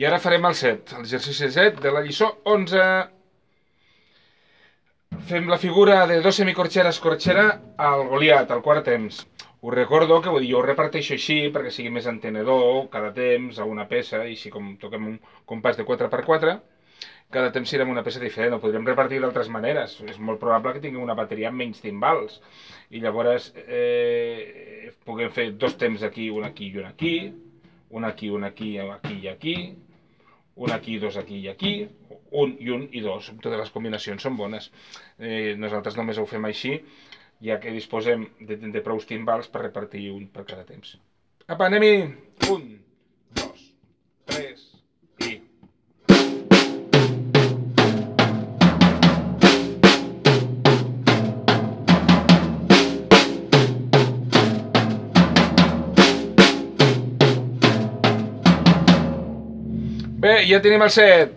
I ara farem el 7, l'exercici 7 de la lliçó 11. Fem la figura de dos semicorxera escorxera al Goliat, al quart temps. Us recordo que vull dir, jo ho reparteixo així perquè sigui més entenedor, cada temps, a una peça, i així com toquem un compàs de 4x4, cada temps serà una peça diferent, ho podríem repartir d'altres maneres. És molt probable que tinguem una bateria amb menys timbals. I llavors eh, puguem fer dos temps aquí, un aquí i un aquí, un aquí, un aquí, aquí i aquí, un aquí, dos aquí i aquí, un i un i dos. Totes les combinacions són bones. Eh, nosaltres només ho fem així, ja que disposem de, de prou timbals per repartir un per cada temps. Apa, anem-hi! Un, Bé, ja tenim el set.